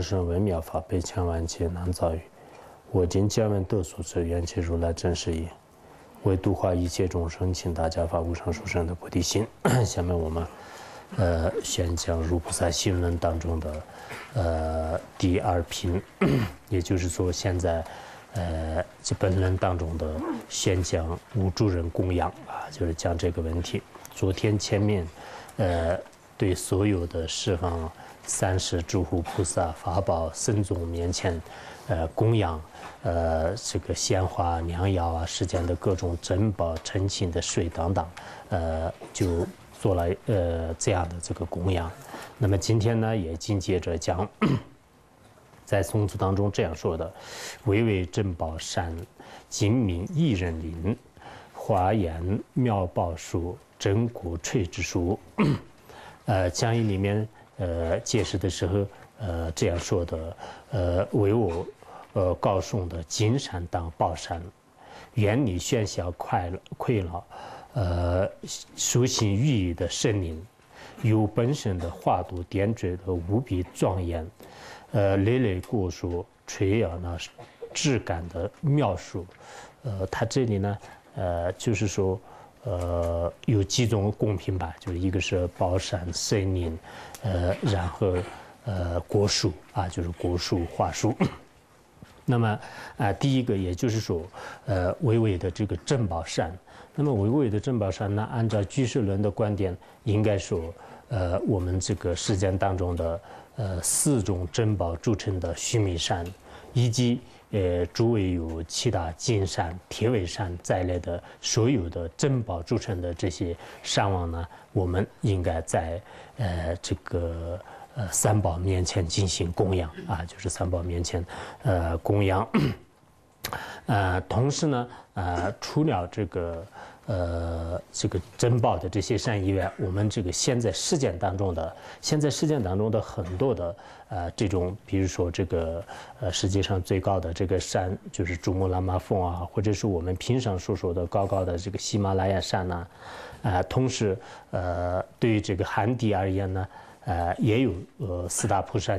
是微妙法，百千万劫难遭遇。我今见闻得所者，缘起如来真实意。为度化一切众生，请大家发无上殊胜的菩提心。下面我们，呃，宣讲《如菩萨行论》当中的，呃，第二品，也就是说，现在，呃，这本论当中的宣讲无助人供养啊，就是讲这个问题。昨天前面，呃，对所有的释放三世诸佛菩萨法宝僧众面前，呃，供养。呃，这个鲜花、良药啊，世间的各种珍宝、陈情的水等等，呃，就做了呃这样的这个供养。那么今天呢，也紧接着讲，在宋词当中这样说的：“巍巍珍宝山，精明异人林，华严妙宝树，真果翠之树。”呃，讲义里面呃解释的时候，呃这样说的：“呃，为我。”呃，告送的金山当宝山，远离喧嚣快乐困扰，呃，舒心寓意的森林，有本身的花朵点缀的无比庄严，呃，累累果树垂杨呢质感的妙树，呃，它这里呢，呃，就是说，呃，有几种贡品吧，就是一个是宝山森林，呃，然后呃果树啊，就是果树花树。那么，啊，第一个也就是说，呃，巍巍的这个镇宝山。那么，巍巍的镇宝山呢，按照居士伦的观点，应该说，呃，我们这个世间当中的，呃，四种珍宝铸成的须弥山，以及呃，诸位有七大金山、铁尾山在内的所有的珍宝铸成的这些山王呢，我们应该在，呃，这个。呃，三宝面前进行供养啊，就是三宝面前，呃，供养。呃，同时呢，呃，除了这个，呃，这个珍宝的这些山以外，我们这个现在世间当中的，现在世间当中的很多的，呃，这种，比如说这个，呃，世界上最高的这个山，就是珠穆朗玛峰啊，或者是我们平常所说的高高的这个喜马拉雅山呐，啊，同时，呃，对于这个寒地而言呢。呃，也有呃四大菩萨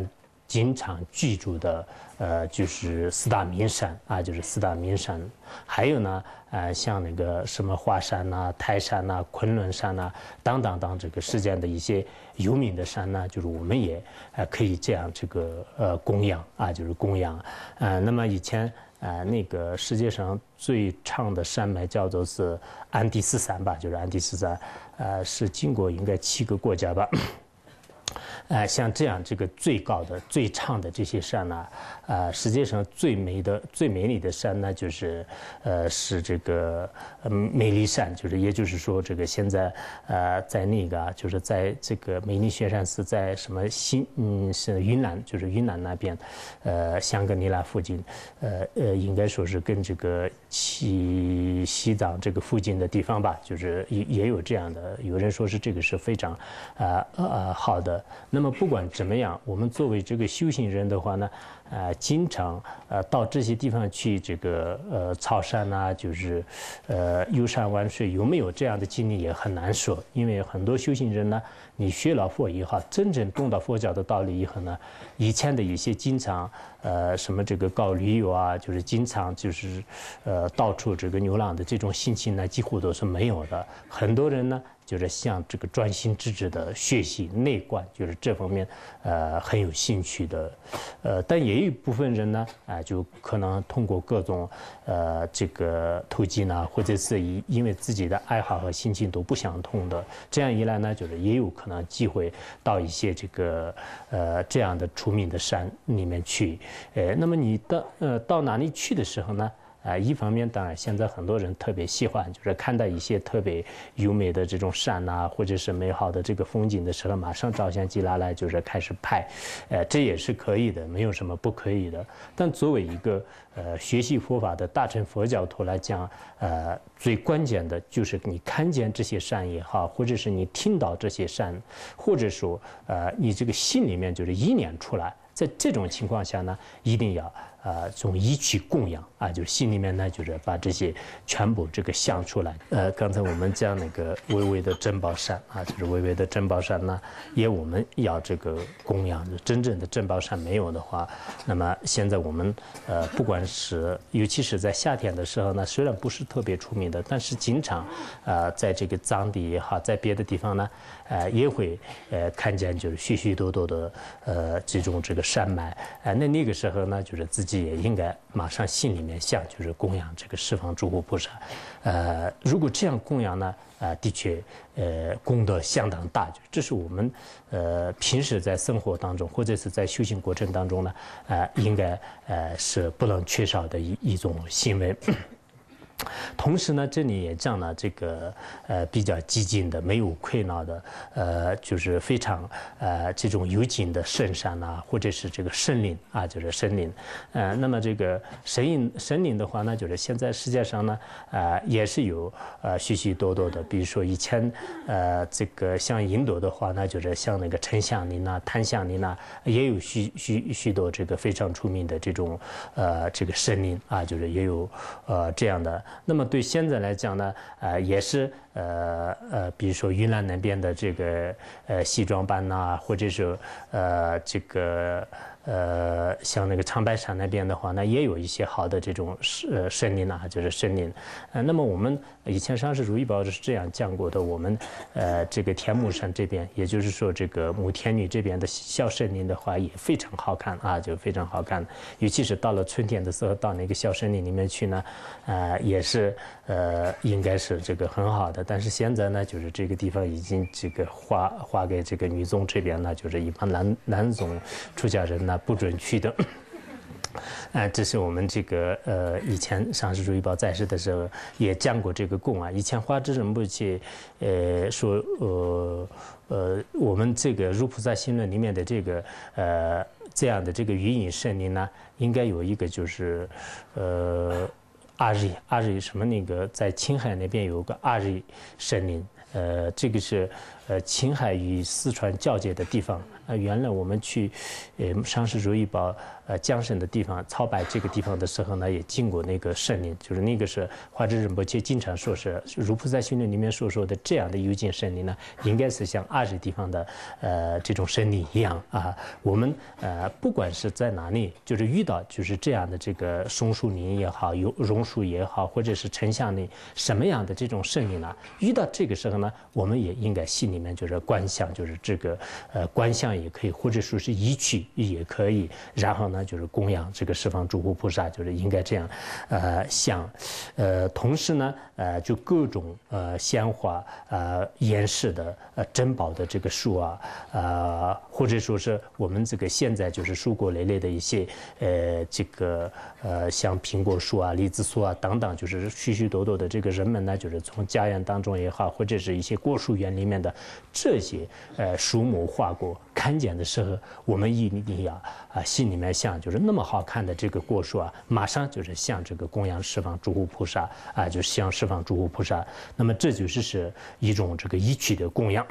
经常居住的，呃，就是四大名山啊，就是四大名山。还有呢，呃，像那个什么华山呐、泰山呐、昆仑山呐，等等等这个世间的一些有名的山呢，就是我们也呃可以这样这个呃供养啊，就是供养。呃，那么以前呃那个世界上最长的山脉叫做是安第斯山吧，就是安第斯山，呃，是经过应该七个国家吧。呃，像这样这个最高的、最长的这些山呢，呃，世界上最美的、最美丽的山呢，就是，呃，是这个美丽山，就是也就是说，这个现在呃，在那个就是在这个美丽雪山是在什么新嗯是云南，就是云南那边，呃，香格里拉附近，呃呃，应该说是跟这个西西藏这个附近的地方吧，就是也也有这样的，有人说是这个是非常，呃呃好的。那么不管怎么样，我们作为这个修行人的话呢，呃，经常呃到这些地方去，这个呃草山呐，就是呃游山玩水，有没有这样的经历也很难说。因为很多修行人呢，你学了佛以后，真正懂到佛教的道理以后呢，以前的一些经常呃什么这个搞旅游啊，就是经常就是呃到处这个流浪的这种心情呢，几乎都是没有的。很多人呢。就是像这个专心致志的学习内观，就是这方面，呃，很有兴趣的，呃，但也有一部分人呢，啊，就可能通过各种，呃，这个途径呢，或者是因因为自己的爱好和心情都不相同的，这样一来呢，就是也有可能机会到一些这个，呃，这样的出名的山里面去，呃，那么你到呃到哪里去的时候呢？啊，一方面当然，现在很多人特别喜欢，就是看到一些特别优美的这种山呐，或者是美好的这个风景的时候，马上照相机拿来就是开始拍，呃，这也是可以的，没有什么不可以的。但作为一个呃学习佛法的大乘佛教徒来讲，呃，最关键的就是你看见这些山也好，或者是你听到这些山，或者说呃你这个心里面就是意念出来。在这种情况下呢，一定要啊，从一起供养啊，就是心里面呢，就是把这些全部这个想出来。呃，刚才我们讲那个微微的珍宝山啊，就是微微的珍宝山呢，也我们要这个供养。真正的珍宝山没有的话，那么现在我们呃，不管是尤其是在夏天的时候呢，虽然不是特别出名的，但是经常呃，在这个藏地也好，在别的地方呢，呃，也会呃看见就是许许多多的呃这种这个山脉。呃，那那个时候呢，就是自己。也应该马上心里面想，就是供养这个十方诸佛菩萨。呃，如果这样供养呢，呃，的确，呃，功德相当大。这是我们呃平时在生活当中，或者是在修行过程当中呢，呃，应该呃是不能缺少的一一种行为。同时呢，这里也讲了这个呃比较激进的、没有溃闹的，呃，就是非常呃这种有景的圣山呐，或者是这个森林啊，就是森林。呃，那么这个森林森林的话呢，就是现在世界上呢，呃也是有呃许许多多的，比如说以前呃这个像印度的话呢，就是像那个沉香林呐、檀香林呐，也有许许许多这个非常出名的这种呃这个森林啊，就是也有呃这样的。那么对现在来讲呢，呃，也是呃呃，比如说云南那边的这个呃西双版纳，或者是呃这个。呃，像那个长白山那边的话，那也有一些好的这种森森林啊，就是森林。呃，那么我们以前上市如意宝是这样讲过的，我们呃这个天目山这边，也就是说这个母天女这边的小森林的话，也非常好看啊，就非常好看。尤其是到了春天的时候，到那个小森林里面去呢，呃，也是呃应该是这个很好的。但是现在呢，就是这个地方已经这个划划给这个女宗这边呢，就是一般男男宗出家人呢。啊，不准去的。啊，这是我们这个呃，以前上师如意宝在世的时候也讲过这个供啊。以前花智仁波切呃说呃呃，我们这个入菩萨心论里面的这个呃这样的这个云隐圣灵呢，应该有一个就是呃阿日阿日什么那个在青海那边有个阿日圣灵，呃，这个是呃青海与四川交界的地方。那，原来我们去，呃，上师如意宝呃江省的地方，操拜这个地方的时候呢，也经过那个森林，就是那个是华智仁波切经常说是如菩萨心论里面所说的这样的幽静森林呢，应该是像二十地方的呃这种森林一样啊。我们呃不管是在哪里，就是遇到就是这样的这个松树林也好，有榕树也好，或者是沉香林什么样的这种森林呢？遇到这个时候呢，我们也应该心里面就是观想，就是这个呃观想。也可以，或者说是移去也可以。然后呢，就是供养这个十方诸佛菩萨，就是应该这样，呃，像，呃，同时呢，呃，就各种呃鲜花、呃岩石的、呃珍宝的这个树啊，呃，或者说是我们这个现在就是蔬果累累的一些，呃，这个呃像苹果树啊、梨子树啊等等，就是许许多多的这个人们呢，就是从家园当中也好，或者是一些果树园里面的这些呃树木花果。看见的时候，我们一定要啊，心里面想，就是那么好看的这个果树啊，马上就是向这个供养十方诸佛菩萨啊，就向十方诸佛菩萨。那么这就是是一种这个一曲的供养。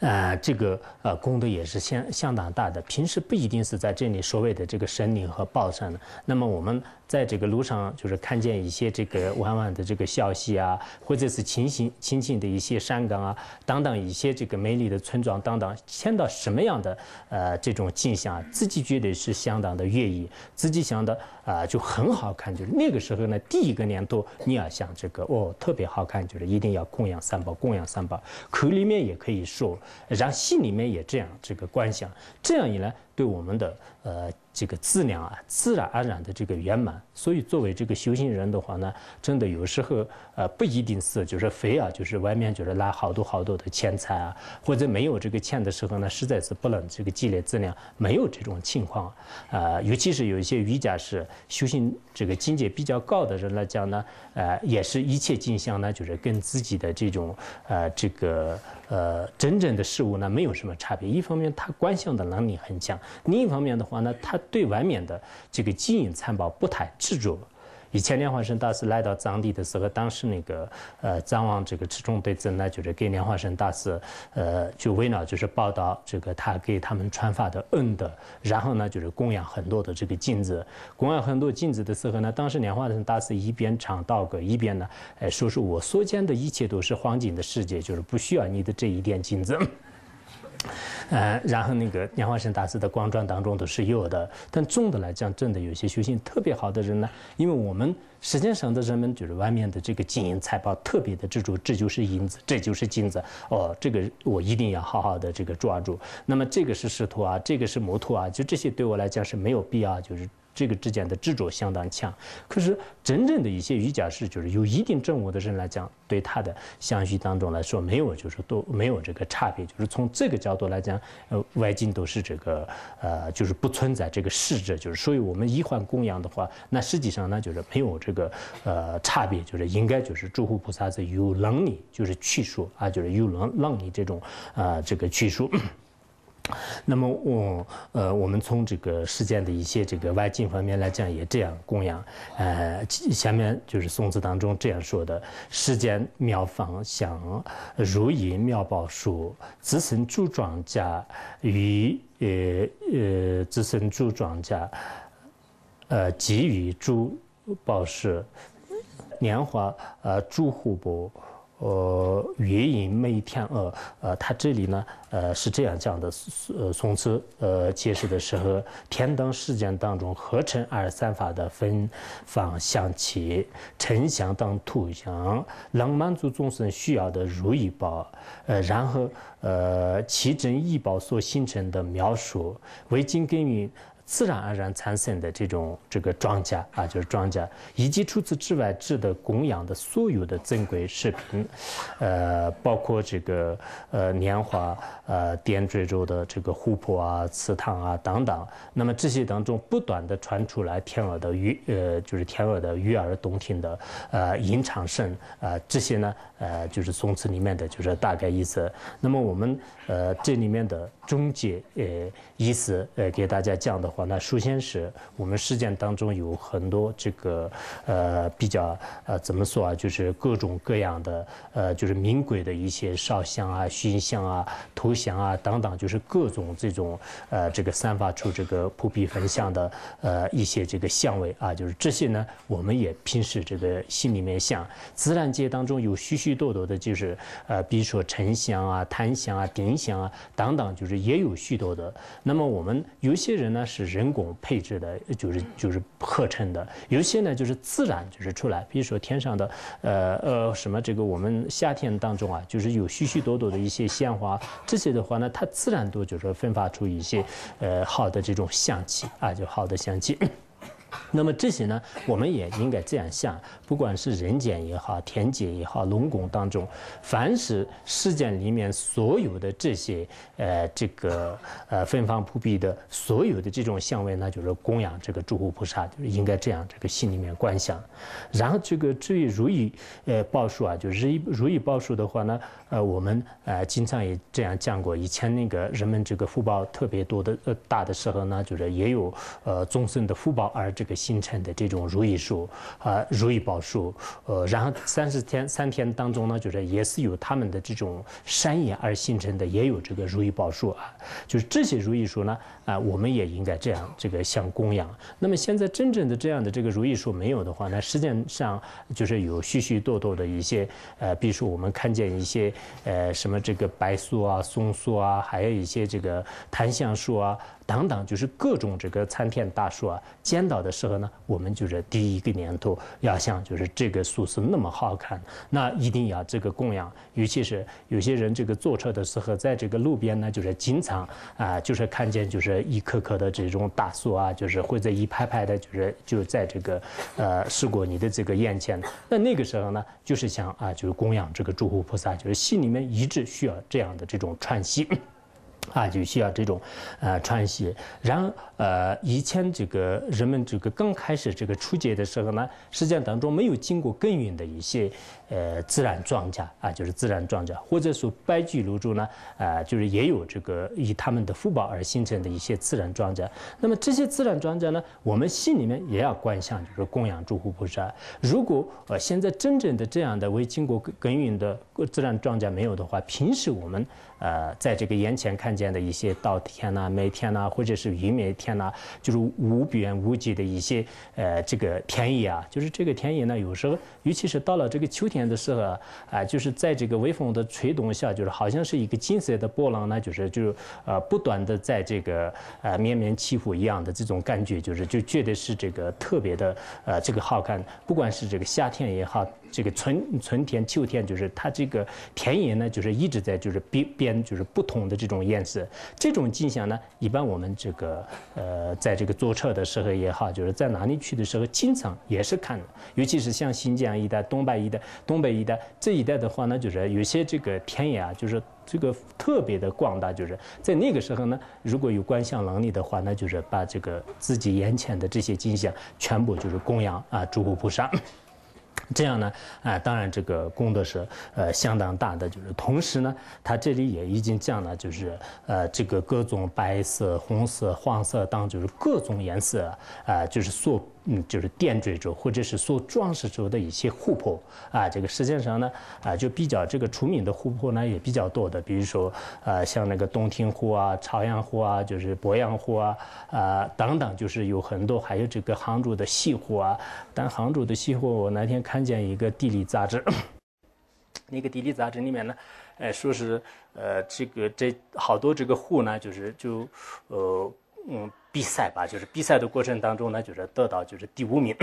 呃，这个呃功德也是相相当大的。平时不一定是在这里所谓的这个神灵和报上的。那么我们在这个路上就是看见一些这个弯弯的这个小溪啊，或者是清新清新的一些山岗啊，等等一些这个美丽的村庄等等，见到什么样的呃这种景象，自己觉得是相当的愿意，自己想的啊就很好看。就是那个时候呢，第一个念头你要想这个哦特别好看，就是一定要供养三宝，供养三宝，口里面也可以。说，然后心里面也这样这个观想，这样一来，对我们的呃。这个质量啊，自然而然的这个圆满。所以作为这个修行人的话呢，真的有时候呃不一定是就是非要就是外面就是拿好多好多的钱财啊，或者没有这个钱的时候呢，实在是不能这个积累质量，没有这种情况啊。尤其是有一些瑜伽师修行这个境界比较高的人来讲呢，呃，也是一切景象呢，就是跟自己的这种呃这个呃真正的事物呢没有什么差别。一方面他观想的能力很强，另一方面的话呢，他对外面的这个金银财宝不太执着，以前莲花生大师来到藏地的时候，当时那个呃藏王这个持中对僧呢，就是给莲花生大师呃就为了就是报道这个他给他们传法的恩德，然后呢就是供养很多的这个镜子，供养很多镜子的时候呢，当时莲花生大师一边唱道歌，一边呢哎说是我所见的一切都是黄金的世界，就是不需要你的这一点镜子。呃，然后那个莲花生大师的光传当中都是有的，但总的来讲，真的有些修行特别好的人呢，因为我们世界上的人们就是外面的这个金银财宝特别的执着，这就是银子，这就是金子，哦，这个我一定要好好的这个抓住。那么这个是石头啊，这个是摩托啊，就这些对我来讲是没有必要，就是。这个之间的执着相当强，可是真正的一些瑜伽师，就是有一定证悟的人来讲，对他的相续当中来说，没有就是都没有这个差别，就是从这个角度来讲，呃，外境都是这个呃，就是不存在这个实质，就是所以我们一换供养的话，那实际上呢就是没有这个呃差别，就是应该就是诸佛菩萨是有能力，就是去说啊，就是有能能力这种啊这个去说。那么我呃，我们从这个世间的一些这个外境方面来讲，也这样供养。呃，下面就是宋词当中这样说的：世间妙方向，如意妙宝树，自身诸庄稼与呃呃自身诸庄稼，呃给予诸宝石，年华呃诸户部。呃，月影每天呃呃，他这里呢，呃是这样讲的，呃，从此呃解释的时候，天灯世间当中合成二三法的分方香气、沉香等图像，能满足众生需要的如意宝，呃，然后呃其真异宝所形成的描述，为经给予。自然而然产生的这种这个庄稼啊，就是庄稼，以及除此之外值得供养的所有的珍贵食品，呃，包括这个呃年华呃点缀着的这个湖泊啊、池塘啊等等。那么这些当中不断的传出来天鹅的悦呃，就是天鹅的悦耳动听的呃吟唱声啊，这些呢呃就是宋词里面的就是大概意思。那么我们呃这里面的终结呃意思呃给大家讲的。话那首先是我们实践当中有很多这个呃比较呃怎么说啊，就是各种各样的呃就是名贵的一些烧香啊、熏香啊、头香啊等等，就是各种这种呃这个散发出这个扑鼻焚香的呃一些这个香味啊，就是这些呢，我们也平时这个心里面想，自然界当中有许许多多的，就是呃比如说沉香啊、檀香啊、丁香啊等等，就是也有许多的。那么我们有些人呢是。人工配置的，就是就是合成的，有些呢就是自然就是出来，比如说天上的，呃呃什么这个我们夏天当中啊，就是有许许多多的一些鲜花，这些的话呢，它自然都就是分发出一些呃好的这种香气啊，就好的香气。那么这些呢，我们也应该这样想，不管是人间也好，天界也好，龙宫当中，凡是世间里面所有的这些，呃，这个呃芬芳扑鼻的所有的这种香味，那就是供养这个诸佛菩萨，就是应该这样这个心里面观想。然后这个至于如意呃报数啊，就是如意如意报数的话呢，呃，我们呃经常也这样讲过，以前那个人们这个福报特别多的呃大的时候呢，就是也有呃众生的福报而。这个形成的这种如意树啊，如意宝树，呃，然后三十天三天当中呢，就是也是有他们的这种山野而形成的，也有这个如意宝树啊，就是这些如意树呢，啊，我们也应该这样这个像供养。那么现在真正的这样的这个如意树没有的话，那实际上就是有许许多多的一些，呃，比如说我们看见一些呃什么这个白树啊、松树啊，还有一些这个檀香树啊。等等，就是各种这个参天大树啊，见到的时候呢，我们就是第一个念头要想，就是这个树是那么好看，那一定要这个供养。尤其是有些人这个坐车的时候，在这个路边呢，就是经常啊，就是看见就是一棵棵的这种大树啊，就是或者一排排的，就是就在这个呃试过你的这个眼前。那那个时候呢，就是想啊，就是供养这个诸佛菩萨，就是心里面一直需要这样的这种喘息。啊，就需要这种，呃，穿鞋。然后，呃，以前这个人们这个刚开始这个出街的时候呢，实际上当中没有经过耕耘的一些，呃，自然庄稼啊，就是自然庄稼，或者说白居露珠呢，啊，就是也有这个以他们的福报而形成的一些自然庄稼。那么这些自然庄稼呢，我们心里面也要观想，就是供养诸佛菩萨。如果呃现在真正的这样的未经过耕耕耘的自然庄稼没有的话，平时我们。呃，在这个眼前看见的一些稻田呐、麦田呐，或者是玉米田呐，就是无边无际的一些呃这个田野啊，就是这个田野呢，有时候尤其是到了这个秋天的时候，啊，就是在这个微风的吹动下，就是好像是一个金色的波浪呢，就是就呃不断的在这个呃绵绵起伏一样的这种感觉，就是就觉得是这个特别的呃这个好看，不管是这个夏天也好。这个春春天、秋天，就是它这个田野呢，就是一直在就是变变，就是不同的这种颜色。这种景象呢，一般我们这个呃，在这个坐车的时候也好，就是在哪里去的时候，经常也是看的。尤其是像新疆一带、东北一带、东北一带这一带的话呢，就是有些这个田野啊，就是这个特别的广大。就是在那个时候呢，如果有观象能力的话，那就是把这个自己眼前的这些景象全部就是供养啊，诸佛菩萨。这样呢，啊，当然这个功德是呃相当大的，就是同时呢，它这里也已经讲了，就是呃这个各种白色、红色、黄色等，就是各种颜色啊，就是所。嗯，就是点缀着或者是所装饰着的一些湖泊啊，这个实际上呢，啊，就比较这个出名的湖泊呢也比较多的，比如说呃，像那个洞庭湖啊、朝阳湖啊、就是鄱阳湖啊啊等等，就是有很多，还有这个杭州的西湖啊。但杭州的西湖，我那天看见一个地理杂志，那个地理杂志里面呢，呃，说是呃，这个这好多这个湖呢，就是就呃。嗯，比赛吧，就是比赛的过程当中呢，就是得到就是第五名，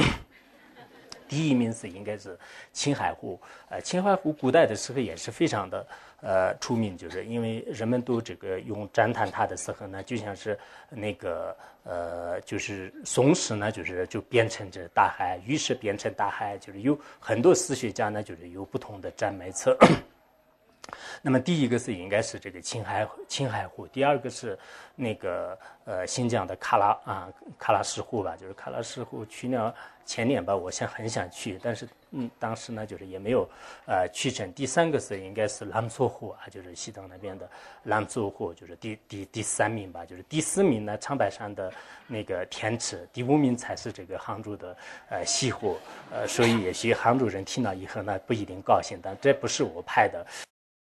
第一名是应该是青海湖。呃，青海湖古代的时候也是非常的呃出名，就是因为人们都这个用赞叹它的时候呢，就像是那个呃，就是松石呢，就是就变成这大海，玉石变成大海，就是有很多史学家呢，就是有不同的赞美词。那么第一个是应该是这个青海青海湖，第二个是那个呃新疆的喀拉啊喀拉什湖吧，就是喀拉什湖。去年前年吧，我想很想去，但是嗯当时呢就是也没有呃去成。第三个是应该是兰措湖啊，就是西藏那边的兰措湖，就是第第第三名吧，就是第四名呢长白山的那个天池，第五名才是这个杭州的呃西湖。呃，所以也许杭州人听到以后呢不一定高兴，但这不是我拍的。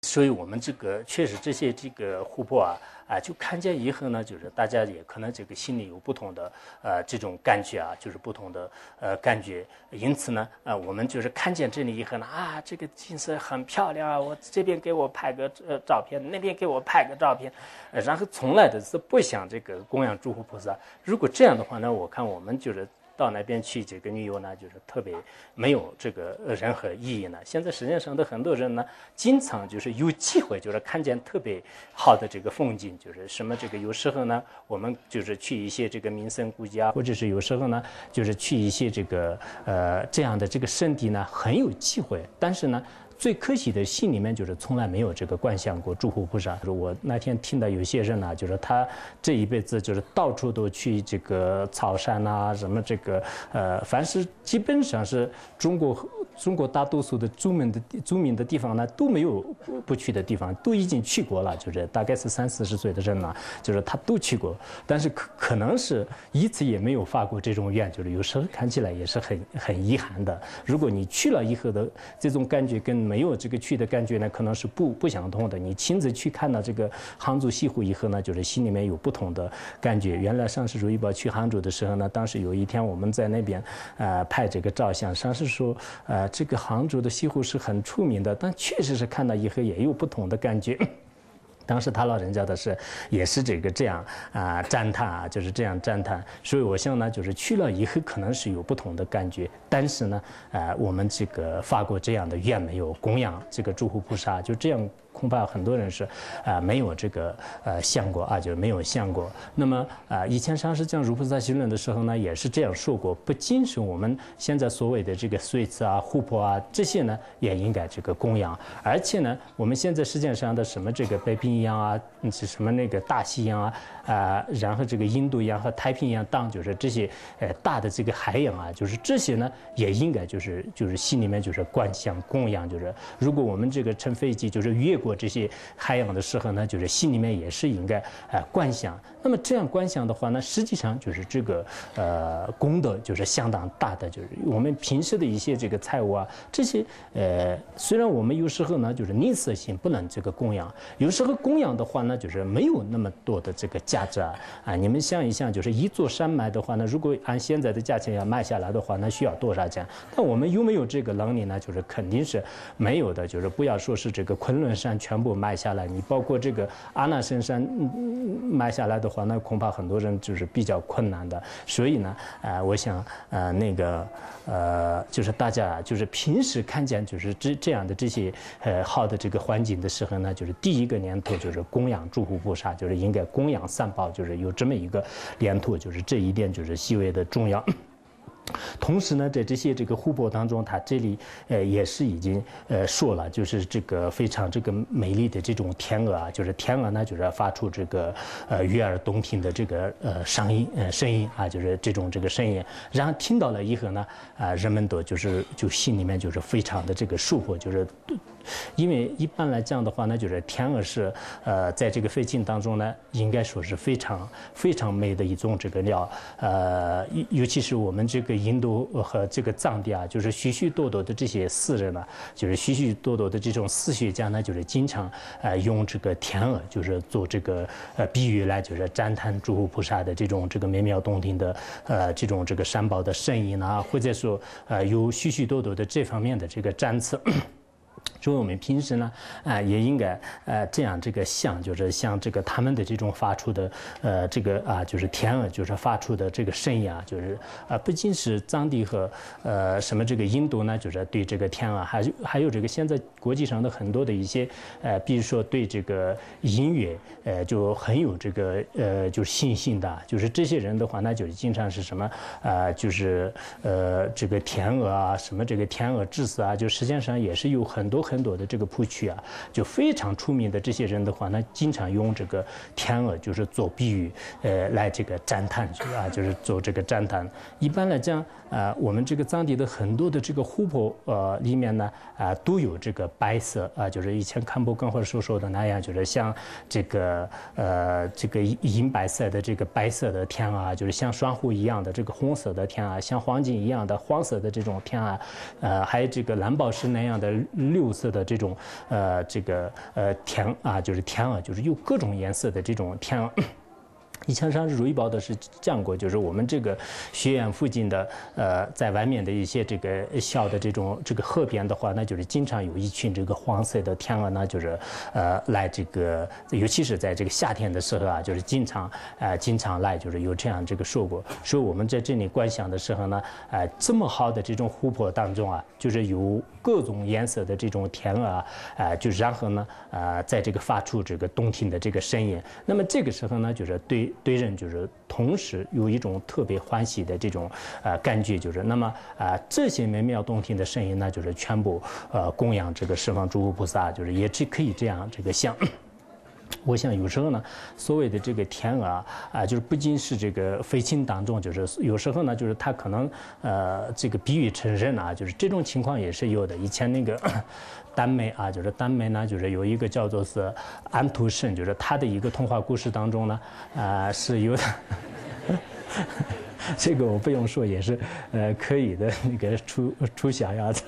所以，我们这个确实这些这个湖泊啊，啊，就看见以后呢，就是大家也可能这个心里有不同的呃这种感觉啊，就是不同的呃感觉。因此呢，啊，我们就是看见这里以后呢，啊，这个景色很漂亮啊，我这边给我拍个呃照片，那边给我拍个照片，然后从来都是不想这个供养诸佛菩萨。如果这样的话呢，我看我们就是。到那边去这个旅游呢，就是特别没有这个任何意义呢。现在实际上的很多人呢，经常就是有机会，就是看见特别好的这个风景，就是什么这个有时候呢，我们就是去一些这个名胜古迹啊，或者是有时候呢，就是去一些这个呃这样的这个圣地呢，很有机会，但是呢。最可惜的，信里面就是从来没有这个观想过住户菩萨。我那天听到有些人呢，就是他这一辈子就是到处都去这个草山啊，什么这个呃，凡是基本上是中国中国大多数的著名的著名的地方呢，都没有不去的地方，都已经去过了。就是大概是三四十岁的人呢，就是他都去过，但是可可能是一次也没有发过这种愿，就是有时候看起来也是很很遗憾的。如果你去了以后的这种感觉跟没有这个去的感觉呢，可能是不不相同的。你亲自去看到这个杭州西湖以后呢，就是心里面有不同的感觉。原来上师如意宝去杭州的时候呢，当时有一天我们在那边，呃，拍这个照相。上师说，呃，这个杭州的西湖是很出名的，但确实是看到以后也有不同的感觉。当时他老人家的是，也是这个这样啊赞叹啊，就是这样赞叹。所以我想呢，就是去了以后可能是有不同的感觉。但是呢，呃，我们这个发过这样的愿没有供养这个诸佛菩萨，就这样恐怕很多人是啊没有这个呃想过啊，就没有想过。那么啊，以前上师讲如菩萨行论的时候呢，也是这样说过，不仅是我们现在所谓的这个水池啊、湖泊啊这些呢，也应该这个供养，而且呢，我们现在世界上的什么这个北冰洋啊，是 什么那个大西洋啊。啊，然后这个印度洋和太平洋当就是这些呃大的这个海洋啊，就是这些呢也应该就是就是心里面就是观想供养，就是如果我们这个乘飞机就是越过这些海洋的时候呢，就是心里面也是应该呃观想。那么这样观想的话呢，实际上就是这个呃功德就是相当大的，就是我们平时的一些这个财物啊，这些呃虽然我们有时候呢就是吝啬心不能这个供养，有时候供养的话呢就是没有那么多的这个。价值啊啊！你们想一想，就是一座山脉的话呢，如果按现在的价钱要卖下来的话，那需要多少钱？但我们有没有这个能力呢？就是肯定是没有的。就是不要说是这个昆仑山全部卖下来，你包括这个阿那深山卖下来的话，那恐怕很多人就是比较困难的。所以呢，呃，我想呃那个呃，就是大家就是平时看见就是这这样的这些呃好的这个环境的时候呢，就是第一个念头就是供养诸佛菩萨，就是应该供养三。宝就是有这么一个连图，就是这一点就是细微的重要。同时呢，在这些这个湖泊当中，它这里呃也是已经呃说了，就是这个非常这个美丽的这种天鹅啊，就是天鹅呢就是发出这个呃悦耳动听的这个呃声音呃声音啊，就是这种这个声音，然后听到了以后呢，啊人们都就是就心里面就是非常的这个舒服，就是。因为一般来讲的话呢，就是天鹅是，呃，在这个飞禽当中呢，应该说是非常非常美的一种这个鸟，呃，尤其是我们这个印度和这个藏地啊，就是许许多多的这些诗人呢，就是许许多多的这种诗学家呢，就是经常呃用这个天鹅，就是做这个呃比喻来，就是赞叹诸佛菩萨的这种这个美妙动听的呃这种这个山宝的声音啊，或者说呃有许许多多的这方面的这个赞词。所以我们平时呢，啊，也应该呃这样这个像，就是像这个他们的这种发出的呃这个啊，就是天鹅，就是发出的这个声音啊，就是啊，不仅是藏地和呃什么这个印度呢，就是对这个天鹅，还还有这个现在国际上的很多的一些呃，比如说对这个音乐呃就很有这个呃就是信心的，就是这些人的话，那就是经常是什么啊，就是呃这个天鹅啊，什么这个天鹅之死啊，就实际上也是有很多。很多的这个谱曲啊，就非常出名的这些人的话，呢，经常用这个天鹅就是做比喻，呃，来这个赞叹啊，就是做这个赞叹。一般来讲，啊，我们这个藏地的很多的这个湖泊，呃，里面呢，啊，都有这个白色啊，就是以前看博跟或者说说的那样，就是像这个呃，这个银白色的这个白色的天啊，就是像双湖一样的这个红色的天啊，像黄金一样的黄色的这种天啊，呃，还有这个蓝宝石那样的绿肉。色的这种呃，这个呃天啊，就是天啊，就是有各种颜色的这种天鹅。以前上次如意宝的是讲过，就是我们这个学院附近的呃，在外面的一些这个小的这种这个河边的话，那就是经常有一群这个黄色的天鹅呢，就是呃来这个，尤其是在这个夏天的时候啊，就是经常呃经常来，就是有这样这个说过。所以我们在这里观想的时候呢，呃这么好的这种湖泊当中啊，就是有各种颜色的这种天鹅啊，呃就然后呢，呃在这个发出这个动听的这个声音。那么这个时候呢，就是对。对人就是同时有一种特别欢喜的这种呃感觉，就是那么啊这些美妙动听的声音呢，就是全部呃供养这个十方诸佛菩萨，就是也只可以这样这个想。我想有时候呢，所谓的这个天鹅啊，就是不仅是这个飞禽当中，就是有时候呢，就是它可能呃这个比喻成人啊，就是这种情况也是有的。以前那个。耽美啊，就是耽美呢，就是有一个叫做是安徒生，就是他的一个童话故事当中呢，啊是有。这个我不用说，也是，呃，可以的。那个出出小鸭子，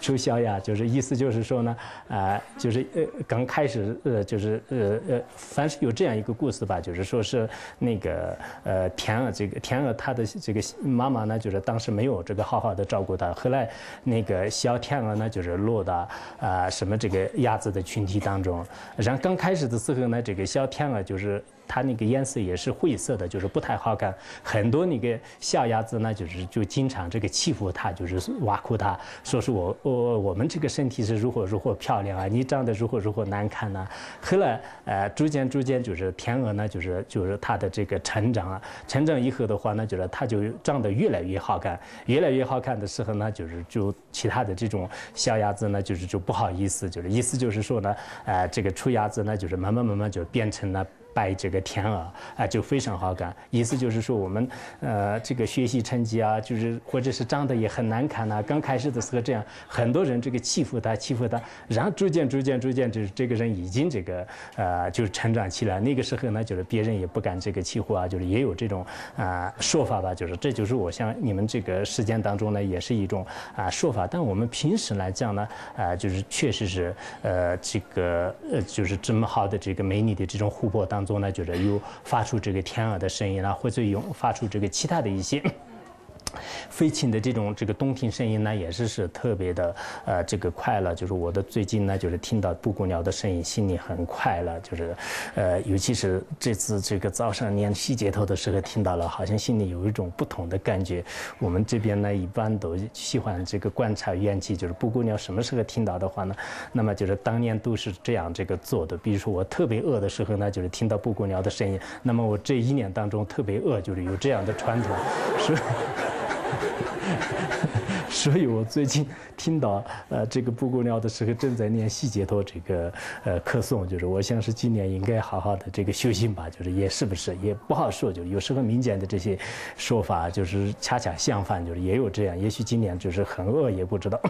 出小鸭，就是意思就是说呢，啊，就是呃，刚开始呃，就是呃呃，凡是有这样一个故事吧，就是说是那个呃，天鹅这个天鹅它的这个妈妈呢，就是当时没有这个好好的照顾它，后来那个小天鹅呢，就是落到啊什么这个鸭子的群体当中，然后刚开始的时候呢，这个小天鹅就是。它那个颜色也是灰色的，就是不太好看。很多那个小鸭子呢，就是就经常这个欺负它，就是挖苦它，说是我我我们这个身体是如何如何漂亮啊，你长得如何如何难看呢？后来呃，逐渐逐渐就是天鹅呢，就是就是它的这个成长啊，成长以后的话呢，就是它就长得越来越好看，越来越好看的时候呢，就是就其他的这种小鸭子呢，就是就不好意思，就是意思就是说呢，呃，这个雏鸭子呢，就是慢慢慢慢就变成了。拜这个天鹅啊，就非常好看。意思就是说，我们呃这个学习成绩啊，就是或者是长得也很难看呐。刚开始的时候这样，很多人这个欺负他，欺负他，然后逐渐逐渐逐渐，就是这个人已经这个呃就是成长起来。那个时候呢，就是别人也不敢这个欺负啊，就是也有这种啊说法吧。就是这就是我想你们这个时间当中呢，也是一种啊说法。但我们平时来讲呢，啊就是确实是呃这个呃就是这么好的这个美丽的这种湖泊当。中呢，就是有发出这个天鹅的声音了，或者有发出这个其他的一些。飞禽的这种这个动听声音呢，也是是特别的，呃，这个快乐。就是我的最近呢，就是听到布谷鸟的声音，心里很快乐。就是，呃，尤其是这次这个早上念细节头的时候听到了，好像心里有一种不同的感觉。我们这边呢，一般都喜欢这个观察怨气，就是布谷鸟什么时候听到的话呢，那么就是当年都是这样这个做的。比如说我特别饿的时候呢，就是听到布谷鸟的声音。那么我这一年当中特别饿，就是有这样的传统，是。所以我最近听到呃这个布谷鸟的时候，正在念细节头这个呃课诵，就是我想是今年应该好好的这个修行吧，就是也是不是也不好说，就是有时候民间的这些说法就是恰恰相反，就是也有这样，也许今年就是很饿也不知道。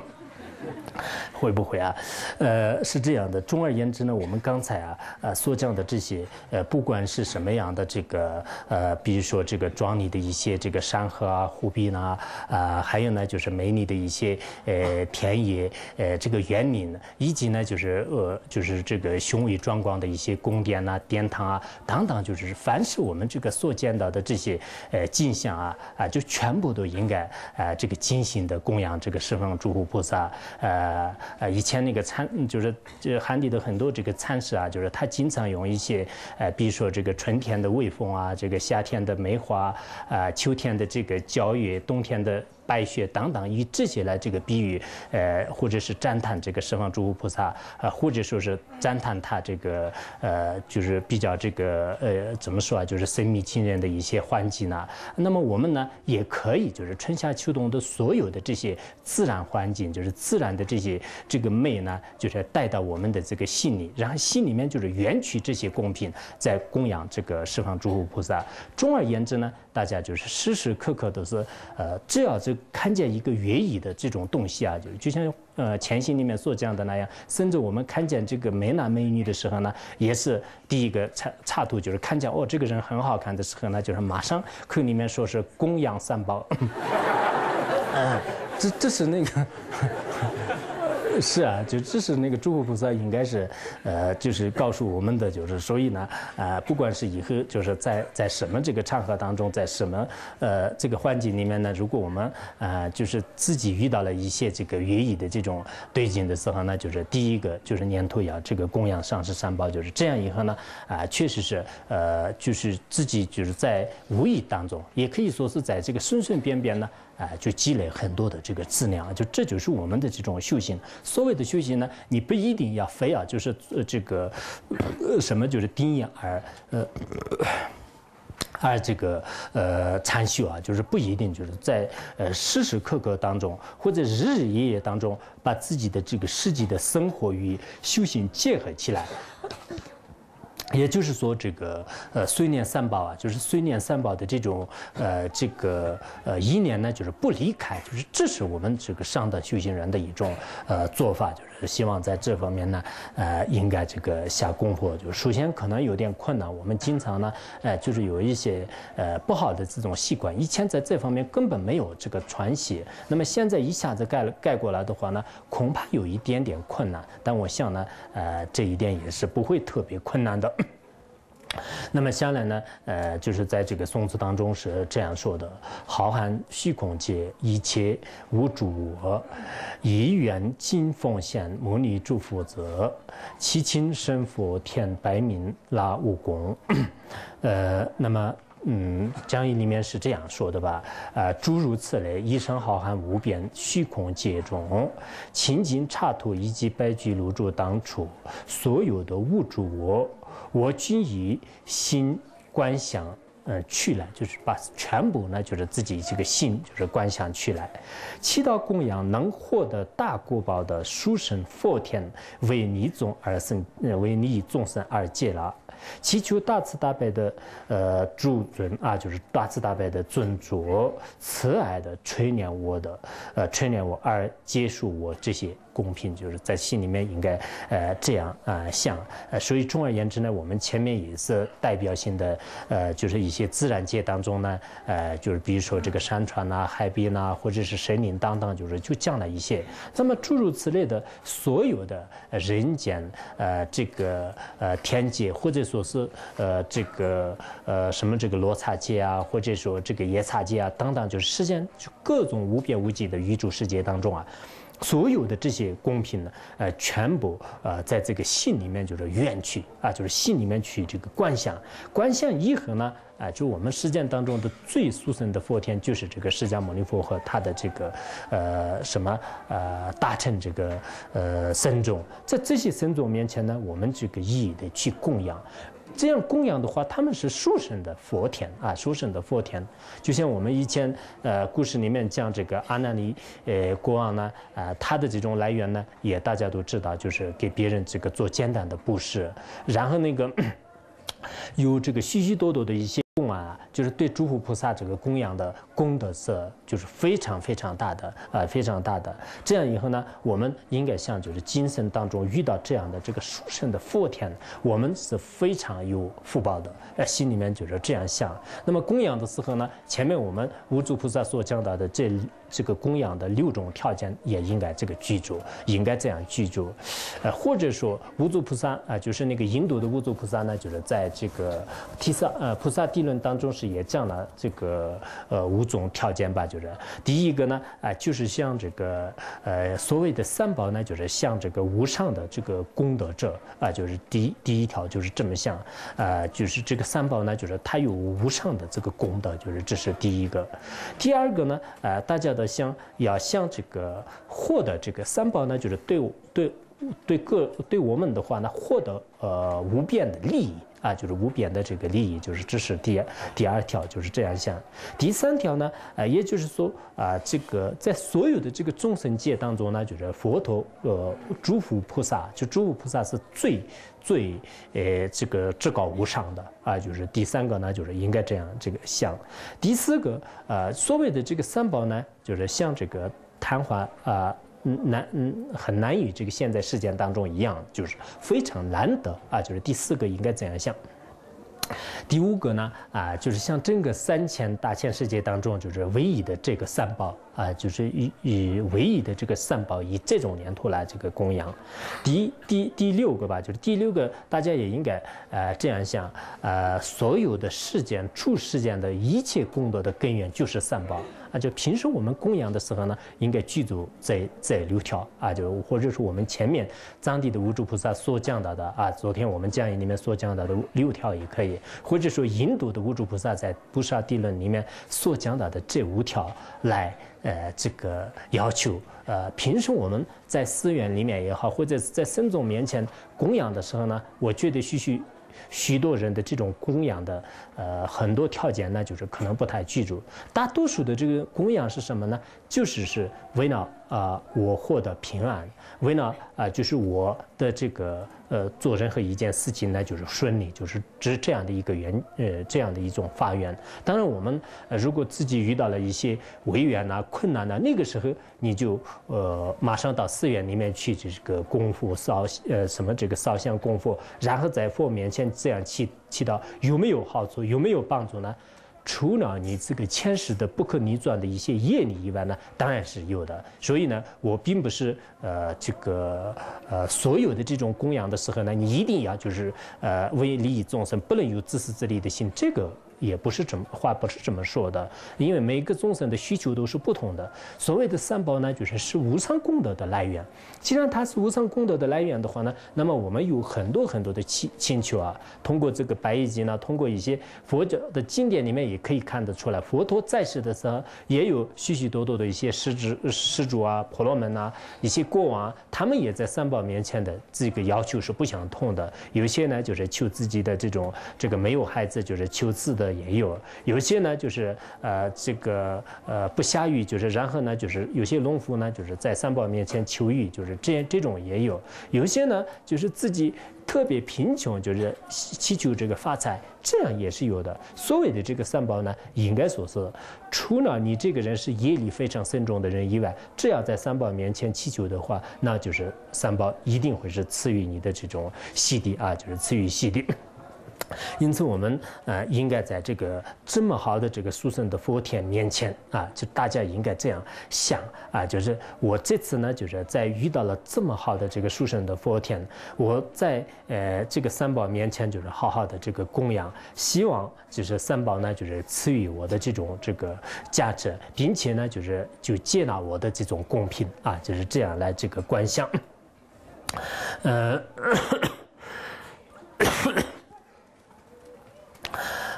会不会啊？呃，是这样的。总而言之呢，我们刚才啊，呃，所讲的这些，呃，不管是什么样的这个，呃，比如说这个庄里的一些这个山河啊、湖滨啊，啊，还有呢，就是美丽的一些呃田野，呃，这个园林，以及呢，就是呃，就是这个雄伟壮观的一些宫殿呐、殿堂啊，等等，就是凡是我们这个所见到的这些呃景象啊，啊，就全部都应该啊，这个精心的供养这个十方诸佛菩萨。呃呃，以前那个餐就是这韩地的很多这个餐食啊，就是他经常用一些呃，比如说这个春天的微风啊，这个夏天的梅花啊，秋天的这个皎月，冬天的。白雪等等，以这些来这个比喻，呃，或者是赞叹这个十方诸佛菩萨，啊，或者说是赞叹他这个，呃，就是比较这个，呃，怎么说啊，就是神秘亲人的一些环境呢？那么我们呢，也可以就是春夏秋冬的所有的这些自然环境，就是自然的这些这个美呢，就是带到我们的这个心里，然后心里面就是缘取这些供品，在供养这个十方诸佛菩萨。总而言之呢，大家就是时时刻刻都是，呃，只要这。看见一个园艺的这种东西啊，就就像呃前心里面所讲的那样，甚至我们看见这个美男美女的时候呢，也是第一个插插图，就是看见哦这个人很好看的时候呢，就是马上口里面说是供养三宝，嗯，这这是那个。是啊，就这是那个诸佛菩萨应该是，呃，就是告诉我们的，就是所以呢，啊，不管是以后就是在在什么这个场合当中，在什么呃这个环境里面呢，如果我们啊就是自己遇到了一些这个寓意的这种对境的时候呢，就是第一个就是念头要这个供养上师三宝，就是这样以后呢，啊，确实是呃就是自己就是在无意当中，也可以说是在这个顺顺便便呢。啊，就积累很多的这个质量，就这就是我们的这种修行。所谓的修行呢，你不一定要非要就是呃这个什么就是定义而呃而这个呃禅修啊，就是不一定就是在呃时时刻刻当中或者日日夜夜当中，把自己的这个实际的生活与修行结合起来。也就是说，这个呃，虽念三宝啊，就是虽念三宝的这种呃，这个呃，一年呢，就是不离开，就是这是我们这个上等修行人的一种呃做法，就是希望在这方面呢，呃，应该这个下功夫。就首先可能有点困难，我们经常呢，呃，就是有一些呃不好的这种习惯，以前在这方面根本没有这个传习，那么现在一下子盖了盖过来的话呢，恐怕有一点点困难。但我想呢，呃，这一点也是不会特别困难的。那么下来呢，呃，就是在这个宋词当中是这样说的：浩瀚虚空界，一切无主我，一元金奉献，摩尼诸佛则，七亲生佛天白明拉无功。呃，那么嗯，讲义里面是这样说的吧？呃，诸如此类，一生浩瀚无边，虚空界中，清净刹土以及白居露珠当初，所有的物主我，我均以心观想。呃，去来就是把全部呢，就是自己这个心，就是观想去来，祈祷供养能获得大果报的殊胜佛天，为你众而生，为你众生而戒了。祈求大慈大悲的呃主尊啊，就是大慈大悲的尊主，慈爱的垂怜我的，呃垂怜我而结束我这些。公平就是在心里面应该呃这样啊想呃所以总而言之呢，我们前面也是代表性的呃就是一些自然界当中呢呃就是比如说这个山川呐、海边呐，或者是森林当当，就是就讲了一些。那么诸如此类的所有的人间呃这个呃天界，或者说是呃这个呃什么这个罗刹界啊，或者说这个夜叉界啊等等，就是世间就各种无边无际的宇宙世界当中啊。所有的这些公平呢，呃，全部呃，在这个心里面就是愿去啊，就是心里面去这个观想，观想以后呢，啊，就我们实践当中的最殊胜的佛天，就是这个释迦牟尼佛和他的这个呃什么呃大乘这个呃僧众，在这些僧众面前呢，我们这个一一的去供养。这样供养的话，他们是殊胜的佛田啊，殊胜的佛田。就像我们以前呃故事里面讲这个阿难尼呃国王呢，啊他的这种来源呢，也大家都知道，就是给别人这个做简单的布施，然后那个 有这个许许多多的一些。啊，就是对诸佛菩萨这个供养的功德色，就是非常非常大的啊，非常大的。这样以后呢，我们应该像就是今生当中遇到这样的这个殊胜的佛田，我们是非常有福报的。哎，心里面就是这样想。那么供养的时候呢，前面我们五诸菩萨所讲到的这这个供养的六种条件也应该这个记住，应该这样记住。呃，或者说无诸菩萨啊，就是那个印度的无诸菩萨呢，就是在这个提萨呃菩萨地。论当中是也讲了这个呃五种条件吧，就是第一个呢，啊就是像这个呃所谓的三宝呢，就是像这个无上的这个功德者啊，就是第第一条就是这么像啊，就是这个三宝呢，就是它有无上的这个功德，就是这是第一个。第二个呢，啊大家的像要向这个获得这个三宝呢，就是对对对个对我们的话呢，获得呃无边的利益。啊，就是无边的这个利益，就是这是第第二条，就是这样想。第三条呢，啊，也就是说啊，这个在所有的这个众生界当中呢，就是佛陀呃，诸佛菩萨，就诸佛菩萨是最最呃这个至高无上的啊。就是第三个呢，就是应该这样这个想。第四个呃，所谓的这个三宝呢，就是像这个昙花啊。难嗯很难与这个现在事件当中一样，就是非常难得啊！就是第四个应该怎样想？第五个呢啊，就是像整个三千大千世界当中，就是唯一的这个三宝啊，就是以以唯一的这个三宝以这种念头来这个供养。第第第六个吧，就是第六个，大家也应该呃这样想，呃，所有的世间出世间的一切功德的根源就是三宝。啊，就平时我们供养的时候呢，应该记住这这六条啊，就或者是我们前面藏地的无诸菩萨所讲到的啊，昨天我们讲义里面所讲到的六条也可以，或者说印度的无诸菩萨在《菩萨地论》里面所讲到的这五条来呃这个要求呃，平时我们在寺院里面也好，或者是在僧众面前供养的时候呢，我觉得需须。许多人的这种供养的，呃，很多条件呢，就是可能不太记住。大多数的这个供养是什么呢？就是是为了啊，我获得平安，为了啊，就是我的这个。呃，做任何一件事情呢，就是顺利，就是只这样的一个缘，呃，这样的一种发愿。当然，我们呃，如果自己遇到了一些违缘呐、困难呐，那个时候你就呃，马上到寺院里面去，这个功夫烧呃什么这个烧香功夫，然后在佛面前这样祈祈祷，有没有好处，有没有帮助呢？除了你这个前世的不可逆转的一些业力以外呢，当然是有的。所以呢，我并不是呃这个呃所有的这种供养的时候呢，你一定要就是呃为利益众生，不能有自私自利的心，这个。也不是怎么话不是这么说的，因为每个众生的需求都是不同的。所谓的三宝呢，就是是无上功德的来源。既然它是无上功德的来源的话呢，那么我们有很多很多的请请求啊，通过这个白衣经呢，通过一些佛教的经典里面也可以看得出来，佛陀在世的时候也有许许多多的一些施主、施主啊、婆罗门呐，一些国王，他们也在三宝面前的这个要求是不相同的。有些呢就是求自己的这种这个没有孩子，就是求子的也有；有些呢就是呃这个呃不下雨，就是然后呢就是有些农夫呢就是在三宝面前求雨，就是这这种也有；有些呢就是自己。特别贫穷，就是祈求这个发财，这样也是有的。所谓的这个三宝呢，应该所说是，除了你这个人是业力非常深重的人以外，只要在三宝面前祈求的话，那就是三宝一定会是赐予你的这种洗涤啊，就是赐予洗涤。因此，我们呃应该在这个这么好的这个殊胜的佛田面前啊，就大家应该这样想啊，就是我这次呢，就是在遇到了这么好的这个殊胜的佛田，我在呃这个三宝面前，就是好好的这个供养，希望就是三宝呢，就是赐予我的这种这个价值，并且呢，就是就接纳我的这种公平啊，就是这样来这个观想，呃。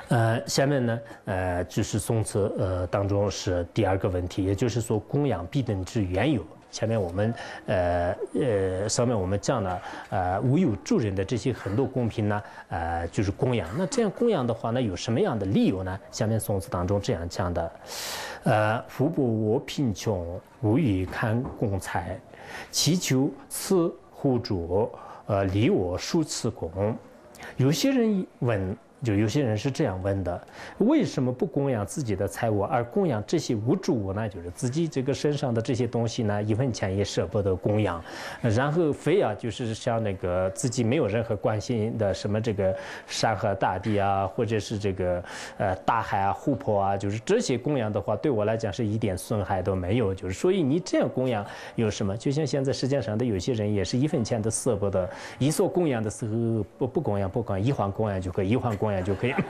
呃，下面呢，呃，就是宋词呃当中是第二个问题，也就是说供养必等之缘由。前面我们呃呃上面我们讲了呃无有助人的这些很多公平呢，呃就是供养。那这样供养的话呢，有什么样的理由呢？下面宋词当中这样讲的，呃，福不我贫穷，无以堪供财，祈求赐护主，呃，离我数次功。有些人问。就有些人是这样问的：为什么不供养自己的财物，而供养这些无主物呢？就是自己这个身上的这些东西呢，一分钱也舍不得供养，然后非要就是像那个自己没有任何关心的什么这个山河大地啊，或者是这个呃大海啊、湖泊啊，就是这些供养的话，对我来讲是一点损害都没有。就是所以你这样供养有什么？就像现在世界上的有些人也是一分钱都舍不得，一所供养的时候不不供养不管一环供养就可以一环供养。就可以。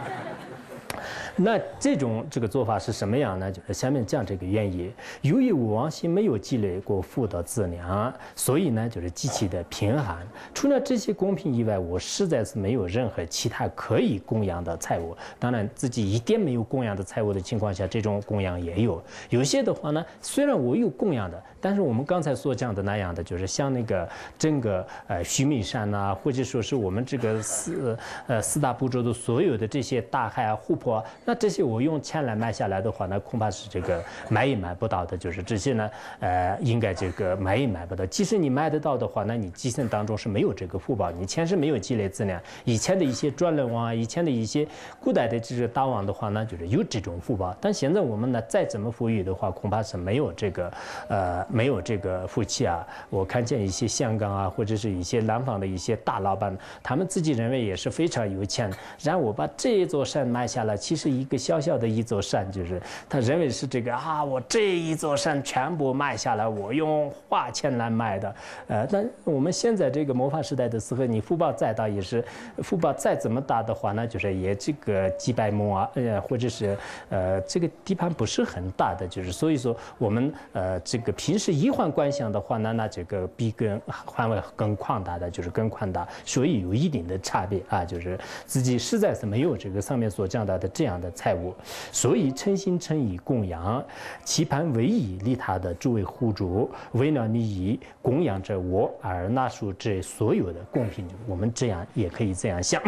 那这种这个做法是什么样呢？就是下面讲这个原因。由于我王心没有积累过福德资粮，所以呢，就是极其的贫寒。除了这些公平以外，我实在是没有任何其他可以供养的财物。当然，自己一点没有供养的财物的情况下，这种供养也有。有些的话呢，虽然我有供养的，但是我们刚才所讲的那样的，就是像那个整个呃须弥山呐，或者说是我们这个四呃四大部洲的所有的这些大海啊、湖泊。那这些我用钱来买下来的话，那恐怕是这个买也买不到的。就是这些呢，呃，应该这个买也买不到。即使你买得到的话，那你今生当中是没有这个福报，你钱是没有积累资粮。以前的一些转轮王啊，以前的一些古代的这个大王的话呢，就是有这种福报。但现在我们呢，再怎么富裕的话，恐怕是没有这个，呃，没有这个福气啊。我看见一些香港啊，或者是一些南方的一些大老板，他们自己认为也是非常有钱。然后我把这一座山买下来，其实。一个小小的一座山，就是他认为是这个啊，我这一座山全部卖下来，我用花钱来买的。呃，但我们现在这个魔法时代的时候，你福报再大也是，福报再怎么大的话呢，就是也这个几百亩啊，呃，或者是呃这个地盘不是很大的，就是所以说我们呃这个平时一环观想的话呢，那这个比跟范围更宽大的，就是更宽大，所以有一定的差别啊，就是自己实在是没有这个上面所讲到的这样的。财物，所以诚心诚意供养，期盼唯以利他的诸位护主，为了你以供养着我而纳受这所有的贡品，我们这样也可以这样想。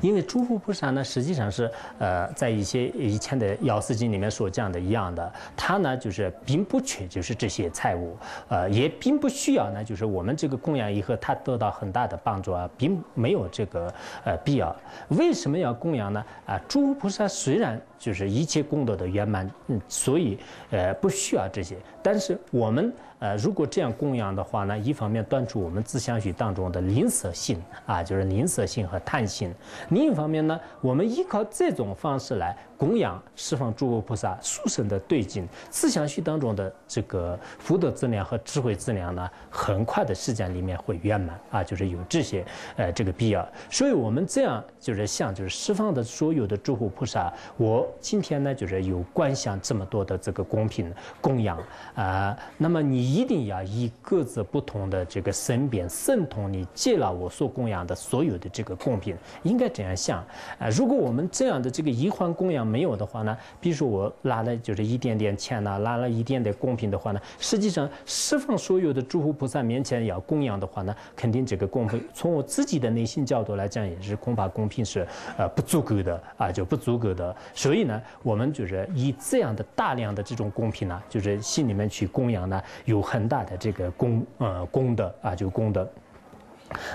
因为诸佛菩萨呢，实际上是呃，在一些以前的药师经里面所讲的一样的，他呢就是并不缺，就是这些财物，呃，也并不需要呢，就是我们这个供养以后他得到很大的帮助啊，并没有这个呃必要。为什么要供养呢？啊，诸佛菩萨虽然就是一切功德的圆满，嗯，所以呃不需要这些，但是我们。呃，如果这样供养的话呢，一方面断除我们自相续当中的吝啬性啊，就是吝啬性和贪心；另一方面呢，我们依靠这种方式来供养释放诸佛菩萨殊胜的对境，思想序当中的这个福德资粮和智慧资粮呢，很快的时间里面会圆满啊，就是有这些呃这个必要。所以我们这样就是像就是释放的所有的诸佛菩萨，我今天呢就是有观想这么多的这个公平供养啊，那么你一定要以各自不同的这个身边圣同你借了我所供养的所有的这个贡品，应该怎样想啊。如果我们这样的这个一环供养没有的话呢，比如说我拿了就是一点点钱呢，拿了一点点贡品的话呢，实际上释放所有的诸佛菩萨面前要供养的话呢，肯定这个供品从我自己的内心角度来讲，也是恐怕公平是呃不足够的啊，就不足够的。所以呢，我们就是以这样的大量的这种贡品呢，就是心里面去供养呢，有很大的这个功呃功德啊，就功德。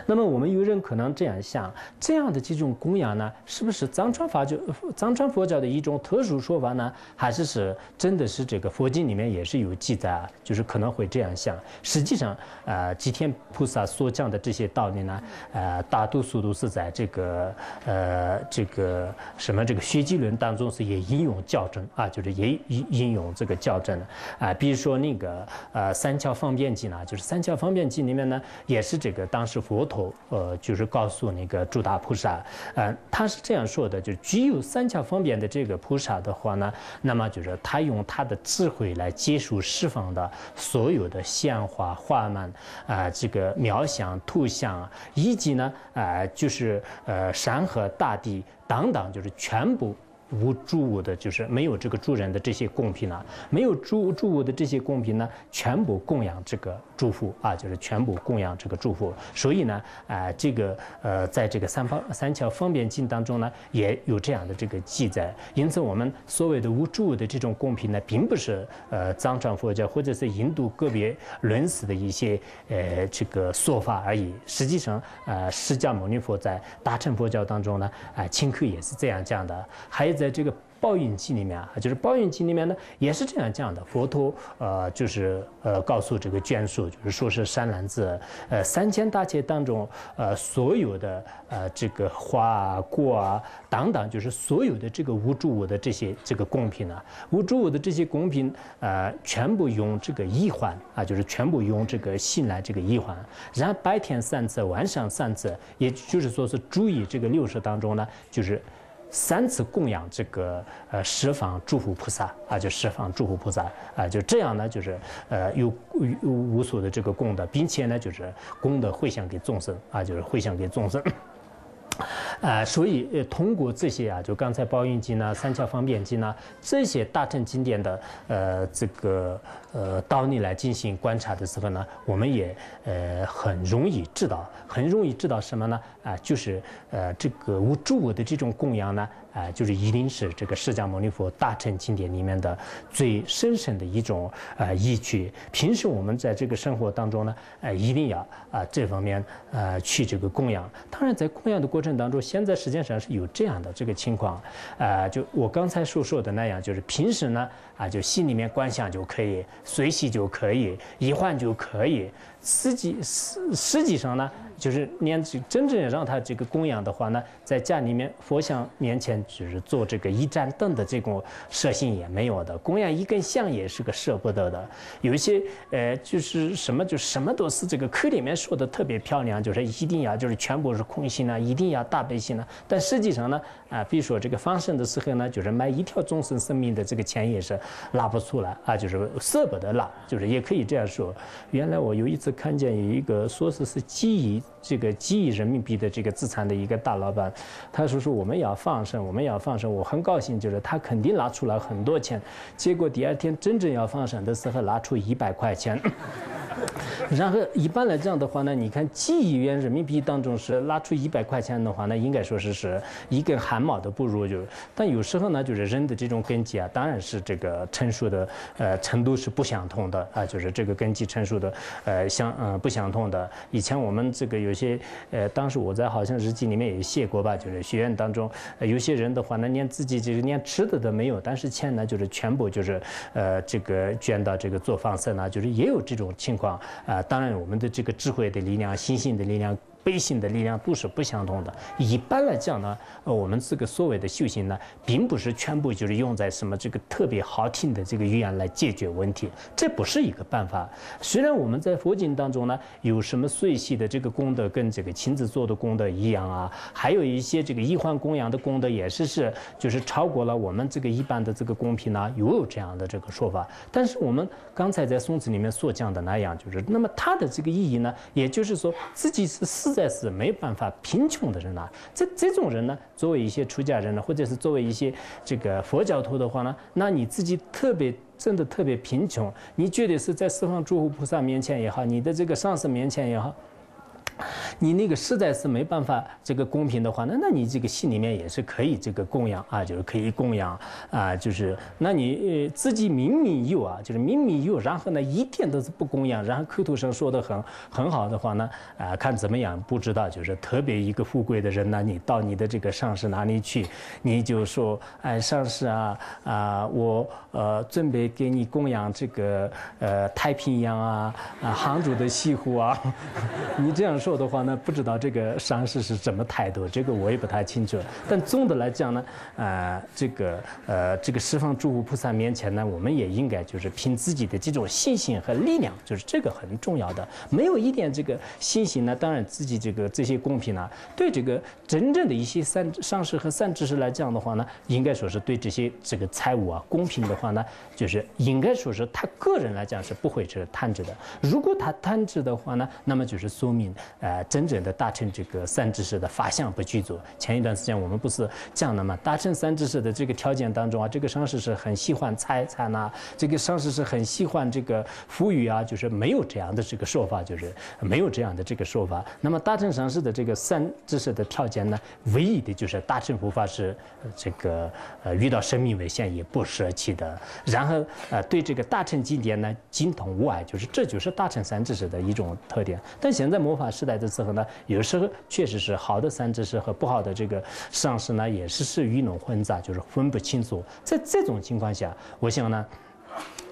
那么我们有人可能这样想，这样的这种供养呢，是不是藏传佛教、藏传佛教的一种特殊说法呢？还是是真的是这个佛经里面也是有记载啊？就是可能会这样想。实际上，呃，吉天菩萨所讲的这些道理呢，呃，大多数都是在这个呃这个什么这个学记论当中是也引用校正啊，就是也引引用这个校正的啊。比如说那个呃三桥方便记呢，就是三桥方便记里面呢，也是这个当时。佛陀，呃，就是告诉那个诸大菩萨，呃，他是这样说的，就具有三巧方便的这个菩萨的话呢，那么就是他用他的智慧来接受释放的所有的现化画曼啊，这个描像图像，以及呢，啊，就是呃山河大地等等，就是全部。无诸物的，就是没有这个助人的这些贡品呢，没有诸诸物的这些贡品呢，全部供养这个祝福啊，就是全部供养这个祝福。所以呢，啊，这个呃，在这个三方三桥方便经当中呢，也有这样的这个记载。因此，我们所谓的无助的这种贡品呢，并不是呃藏传佛教或者是印度个别论师的一些呃这个说法而已。实际上，呃，释迦牟尼佛在大乘佛教当中呢，啊，清口也是这样讲的，还有。在这个报运记里面啊，就是报运记里面呢，也是这样讲的。佛陀呃，就是呃，告诉这个眷属，就是说是山兰子，呃，三千大劫当中，呃，所有的呃这个花啊、果啊等等，就是所有的这个无主物的这些这个贡品呢，无主物的这些贡品，呃，全部用这个一环啊，就是全部用这个信来这个一环，然后白天三次，晚上三次，也就是说是注意这个六十当中呢，就是。三次供养这个呃十方诸佛菩萨啊，就十方诸佛菩萨啊，就这样呢，就是呃有有无数的这个功德，并且呢，就是功德回向给众生啊，就是回向给众生。啊，所以呃，通过这些啊，就刚才包运经呢、三桥方便经呢这些大乘经典的呃这个呃道理来进行观察的时候呢，我们也呃很容易知道，很容易知道什么呢？啊，就是呃这个无诸我的这种供养呢。啊，就是一定是这个释迦牟尼佛大乘经典里面的最深深的一种呃依据。平时我们在这个生活当中呢，呃，一定要啊这方面呃去这个供养。当然，在供养的过程当中，现在实际上是有这样的这个情况，啊，就我刚才所说的那样，就是平时呢啊，就心里面观想就可以，随喜就可以，一换就可以。实际实实际上呢。就是连真正让他这个供养的话呢，在家里面佛像面前就是做这个一盏灯的这种舍心也没有的，供养一根香也是个舍不得的。有一些呃，就是什么就什么都是这个口里面说的特别漂亮，就是一定要就是全部是空心的，一定要大悲心的。但实际上呢，啊，比如说这个放生的时候呢，就是买一条终身生命的这个钱也是拿不出来啊，就是舍不得拿，就是也可以这样说。原来我有一次看见有一个说是是基于。这个几亿人民币的这个资产的一个大老板，他说说我们要放生，我们要放生，我很高兴，就是他肯定拿出来很多钱，结果第二天真正要放生的时候拿出一百块钱。然后一般来讲的话呢，你看几亿元人民币当中是拿出一百块钱的话，那应该说是是一根汗毛都不如。就但有时候呢，就是人的这种根基啊，当然是这个成熟的呃程度是不相同的啊，就是这个根基成熟的呃相嗯不相同的。以前我们这个有些呃，当时我在好像日记里面也写过吧，就是学院当中有些人的话呢，连自己就是连吃的都没有，但是钱呢就是全部就是呃这个捐到这个做放生呢，就是也有这种情况。啊，当然，我们的这个智慧的力量、心性的力量。背心的力量都是不相同的。一般来讲呢，呃，我们这个所谓的修行呢，并不是全部就是用在什么这个特别好听的这个语言来解决问题，这不是一个办法。虽然我们在佛经当中呢，有什么碎细的这个功德跟这个亲自做的功德一样啊，还有一些这个一环供养的功德也是是就是超过了我们这个一般的这个公平呢，又有这样的这个说法。但是我们刚才在宋词里面所讲的那样，就是那么它的这个意义呢，也就是说自己是实在是没办法贫穷的人呐，这这种人呢，作为一些出家人呢，或者是作为一些这个佛教徒的话呢，那你自己特别真的特别贫穷，你觉得是在十方诸佛菩萨面前也好，你的这个上师面前也好。你那个实在是没办法这个公平的话，那那你这个心里面也是可以这个供养啊，就是可以供养啊，就是那你呃自己明明有啊，就是明明有，然后呢一点都是不供养，然后口头上说的很很好的话呢，啊看怎么样不知道，就是特别一个富贵的人呢，你到你的这个上司哪里去，你就说哎上司啊啊我呃准备给你供养这个呃太平洋啊啊杭州的西湖啊，你这样说。说的话呢，不知道这个上师是什么态度，这个我也不太清楚。但总的来讲呢，呃，这个呃，这个十方诸佛菩萨面前呢，我们也应该就是凭自己的这种信心和力量，就是这个很重要的。没有一点这个信心呢，当然自己这个这些公平呢，对这个真正的一些三上师和三知识来讲的话呢，应该说是对这些这个财物啊公平的话呢，就是应该说是他个人来讲是不会是贪执的。如果他贪执的话呢，那么就是说明。呃，真正的达成这个三知识的法相不具足。前一段时间我们不是讲了吗？达成三知识的这个条件当中啊，这个上师是很喜欢财产呐，这个上师是很喜欢这个富裕啊，就是没有这样的这个说法，就是没有这样的这个说法。那么达成上师的这个三知识的条件呢，唯一的就是达成佛法是这个呃遇到生命危险也不舍弃的，然后呃对这个大乘经典呢精通无碍，就是这就是大乘三知识的一种特点。但现在魔法师。来的时候呢，有时候确实是好的三知识和不好的这个上师呢，也是是鱼龙混杂，就是分不清楚。在这种情况下，我想呢，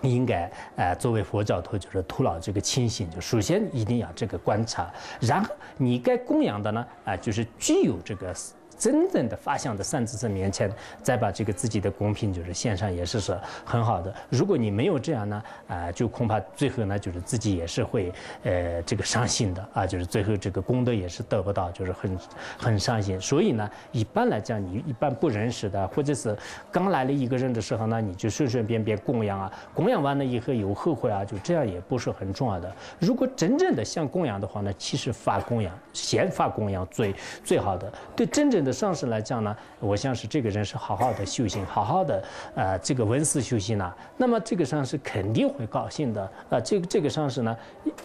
应该呃作为佛教徒，就是徒劳这个清醒，就首先一定要这个观察，然后你该供养的呢，啊，就是具有这个。真正的发相的善知识面前，再把这个自己的公平就是献上，也是是很好的。如果你没有这样呢，啊，就恐怕最后呢，就是自己也是会呃这个伤心的啊，就是最后这个功德也是得不到，就是很很伤心。所以呢，一般来讲，你一般不认识的，或者是刚来了一个人的时候呢，你就顺顺便便供养啊，供养完了以后有后悔啊，就这样也不是很重要的。如果真正的想供养的话呢，其实发供养，先发供养最最好的。对真正的上师来讲呢，我想是这个人是好好的修行，好好的呃这个文思修行呢，那么这个上师肯定会高兴的呃。这个这个上师呢，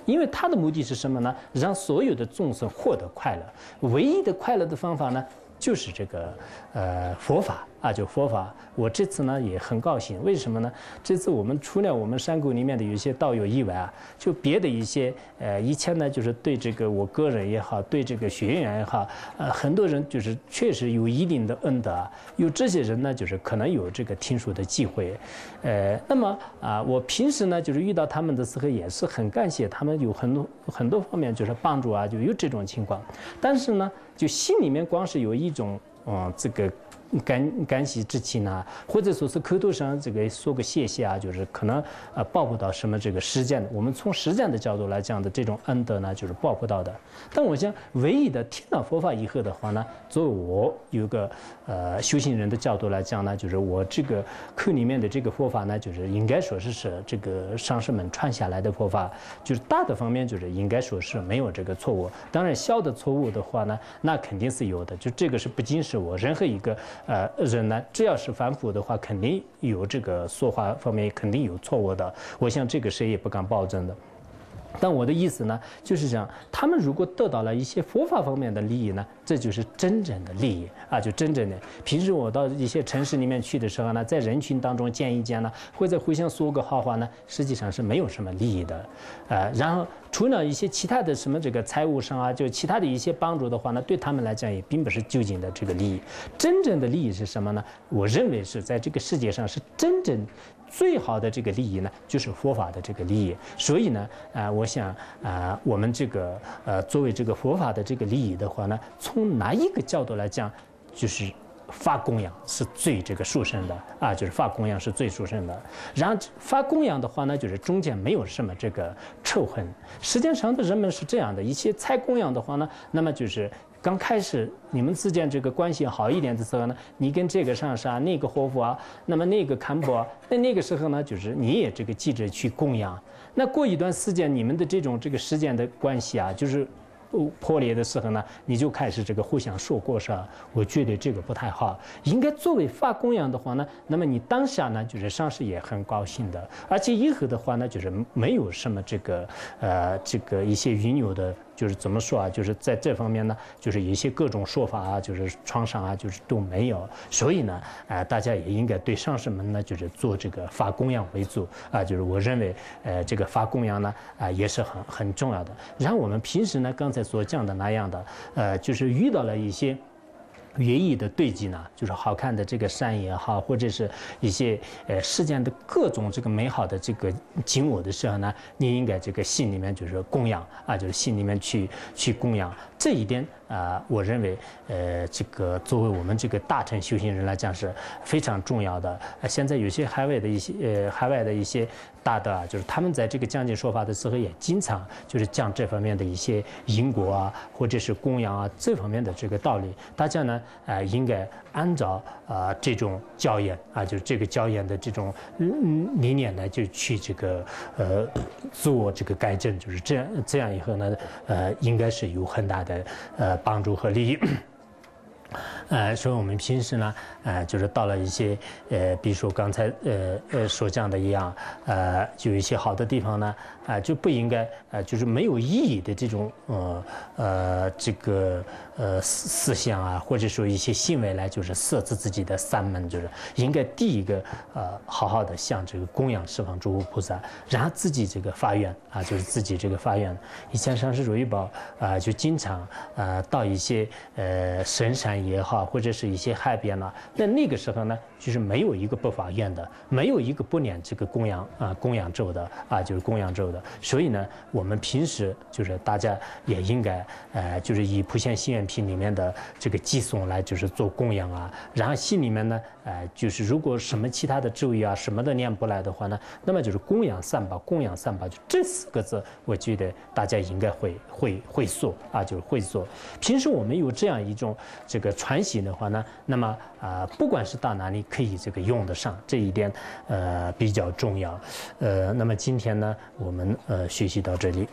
因为他的目的是什么呢？让所有的众生获得快乐，唯一的快乐的方法呢，就是这个呃佛法。啊，就佛法，我这次呢也很高兴，为什么呢？这次我们除了我们山谷里面的有些道友以外啊，就别的一些，呃，以前呢就是对这个我个人也好，对这个学员也好，呃，很多人就是确实有一定的恩德，有这些人呢，就是可能有这个听说的机会，呃，那么啊，我平时呢就是遇到他们的时候也是很感谢他们有很多很多方面就是帮助啊，就有这种情况，但是呢，就心里面光是有一种，啊，这个。感感谢之情呢，或者说是口头上这个说个谢谢啊，就是可能呃报不到什么这个实践的。我们从实践的角度来讲的这种恩德呢，就是报不到的。但我想，唯一的听到佛法以后的话呢，作为我有个呃修行人的角度来讲呢，就是我这个口里面的这个佛法呢，就是应该说是是这个上师们传下来的佛法，就是大的方面就是应该说是没有这个错误。当然小的错误的话呢，那肯定是有的。就这个是不仅是我任何一个。呃，人呢，只要是反腐的话，肯定有这个说话方面肯定有错误的。我想这个谁也不敢保证的。但我的意思呢，就是讲，他们如果得到了一些佛法方面的利益呢，这就是真正的利益啊，就真正的。平时我到一些城市里面去的时候呢，在人群当中见一见呢，或者互相说个好话呢，实际上是没有什么利益的，呃，然后除了一些其他的什么这个财务上啊，就其他的一些帮助的话呢，对他们来讲也并不是究竟的这个利益。真正的利益是什么呢？我认为是在这个世界上是真正。最好的这个利益呢，就是佛法的这个利益。所以呢，啊，我想啊，我们这个呃，作为这个佛法的这个利益的话呢，从哪一个角度来讲，就是发供养是最这个殊胜的啊，就是发供养是最殊胜的。然后发供养的话呢，就是中间没有什么这个仇恨。实际上的人们是这样的，一些菜供养的话呢，那么就是。刚开始你们之间这个关系好一点的时候呢，你跟这个上司啊，那个活佛啊，那么那个看婆，那那个时候呢，就是你也这个记着去供养。那过一段时间，你们的这种这个时间的关系啊，就是破裂的时候呢，你就开始这个互相说过说我觉得这个不太好。应该作为发供养的话呢，那么你当下呢，就是上师也很高兴的，而且以后的话呢，就是没有什么这个呃这个一些运有的。就是怎么说啊？就是在这方面呢，就是一些各种说法啊，就是创伤啊，就是都没有。所以呢，呃，大家也应该对上师们呢，就是做这个发供养为主啊。就是我认为，呃，这个发供养呢，啊，也是很很重要的。然后我们平时呢，刚才所讲的那样的，呃，就是遇到了一些。原意的堆积呢，就是好看的这个山也好，或者是一些呃世间的各种这个美好的这个景物的时候呢，你应该这个心里面就是供养啊，就是心里面去去供养。这一点啊，我认为呃这个作为我们这个大乘修行人来讲是非常重要的。现在有些海外的一些呃海外的一些。大的啊，就是他们在这个讲解说法的时候，也经常就是讲这方面的一些因果啊，或者是供养啊这方面的这个道理。大家呢，呃，应该按照啊这种教研啊，就是这个教研的这种理念呢，就去这个呃做这个改正。就是这样，这样以后呢，呃，应该是有很大的呃帮助和利益。呃，所以我们平时呢，呃，就是到了一些，呃，比如说刚才呃呃所讲的一样，呃，就一些好的地方呢，啊，就不应该，呃，就是没有意义的这种，呃呃，这个呃思思想啊，或者说一些行为来，就是设置自己的三门，就是应该第一个，呃，好好的向这个供养十方诸佛菩萨，然后自己这个发愿啊，就是自己这个发愿。以前上师如意宝啊，就经常啊到一些呃神山也好。啊，或者是一些海边了，那那个时候呢，就是没有一个不法院的，没有一个不念这个供养啊供养咒的啊，就是供养咒的。所以呢，我们平时就是大家也应该，呃，就是以普贤心愿品里面的这个寄送来，就是做供养啊。然后心里面呢，呃，就是如果什么其他的咒语啊什么的念不来的话呢，那么就是供养三宝，供养三宝就这四个字，我觉得大家应该会会会做啊，就是会做。平时我们有这样一种这个传。习的话呢，那么啊，不管是到哪里可以这个用得上，这一点呃比较重要。呃，那么今天呢，我们呃学习到这里。